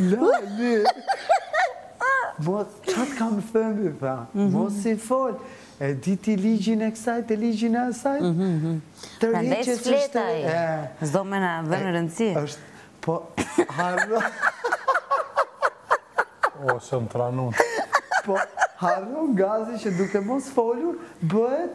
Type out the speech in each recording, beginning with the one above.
Lali! Mos, ça të kam thënë, tha? Mhm. Mos i fol, e di ti ligjin e kësaj, ti ligjin e asaj? Mhm, mhm. Të rriqës është... Prandaj s'flet ai, s'do me m'dhënë rëndësi. është, po, harro... O, se më tranu. Po, harron Gazi që duke mos folur, bëhet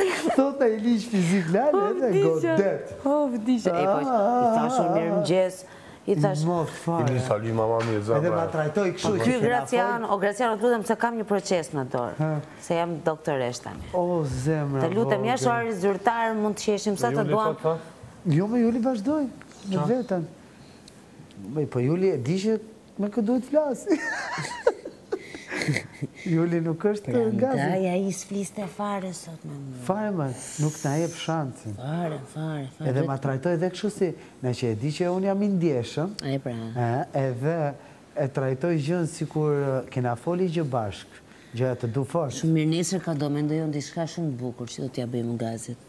Si ai ligji fizik lal edhe godet. O vdisha. E po i thash unë mirëmëngjes, i thash. Mo fare. Ti sa li mama mirë zemra. Edhe ma trajtoi kështu. Po ky Graciano, o Graciano të lutem se kam një proces në dorë, se jam doktoresh tani. O zemra vogël. Të lutem ja shari zyrtar mund të qeshim sa të duam. Jo me Juli vazhdoi me veten. Po Juli e di që Me kë duhet flas? Juli nuk është Gazi. Prandaj ai s'fliste fare sot me mua. Fare më, nuk t'a jep shansin. Fare, fare, fare. Edhe ma trajtoj edhe kështu si, meqë e di që unë jam i ndjeshëm. E pra. Edhe e trajtoj gjënë sikur kena folë gjë bashkë. Gjëja të du fort. Shumë mirë nesër, ka, do mendoj unë diçka shumë bukur që do t'ia bëjmë Gazit.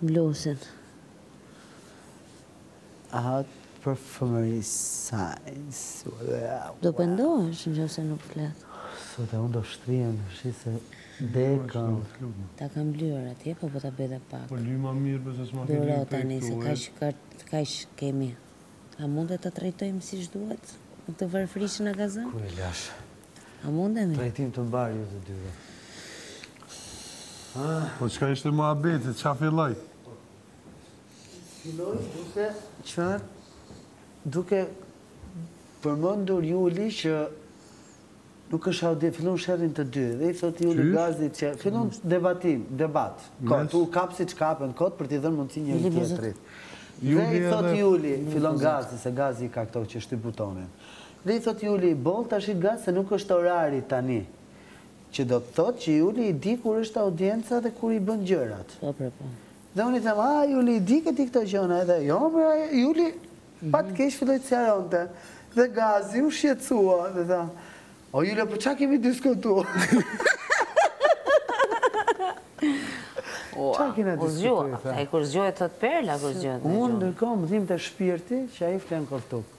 Bluzën. Ahat për fëmëris sajnë. Do pendohesh nëse nuk flet. Sot e unë do shtrihem shi se bekën. Ta kam lyer atje po po ta bëj dhe pak. Po lyj ma mirë përse s'ma ke lyer prej këtu. Duro tani se kaq kemi. A mundemi ta trajtojmë siç duhet? Këtë varfëri që na ka zënë? Kur e lash? A mundemi? Trajtim të mbarë ju të dyve. Po çka ishte debati, ça filloi? Filloi duke që duke përmendur Juli që nuk është audio, fillon sherrin të dy. Dhe i thot Juli Gazit që fillon debatin, debat. Kot, u kap siç kapen kot për t'i dhënë mundësi njëri-tjetrit. Dhe i thot Juli, fillon Gazi, se Gazi i ka këto që shtyp butonin. Dhe i thotë Juli boll tashi Gaz se nuk është orari tani. Që do të thotë që Juli i di kur është audienca dhe kur i bën gjërat. Po po po. Dhe unë i them ah Juli i dike ti këto gjëna edhe ajo jo mor Juli pa të keq filloi të sqaronte. Dhe Gazi u shqetësua dhe tha o Jule po ça kemi diskutu. Ça kena diskutu? Ai kur zgjohet thotë Perla kur zgjohet. Unë ndërkohë më dhimbte shpirti që ai fle në kolltuk.